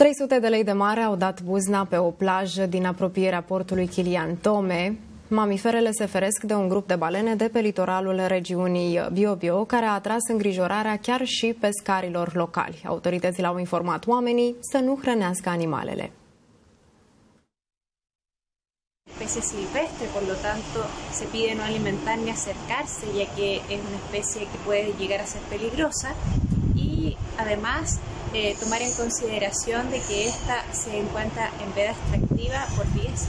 300 de lei de mare au dat buzna pe o plajă din apropierea portului Chilian Tome. Mamiferele se feresc de un grup de balene de pe litoralul regiunii Biobio, care a atras îngrijorarea chiar și pescarilor locali. Autoritățile au informat oamenii să nu hrănească animalele. especie silvestre, por lo tanto se pide no alimentar ni acercarse, ya que es una especie que puede llegar a ser peligrosa y además eh, tomar en consideración de que esta se encuentra en veda extractiva por vías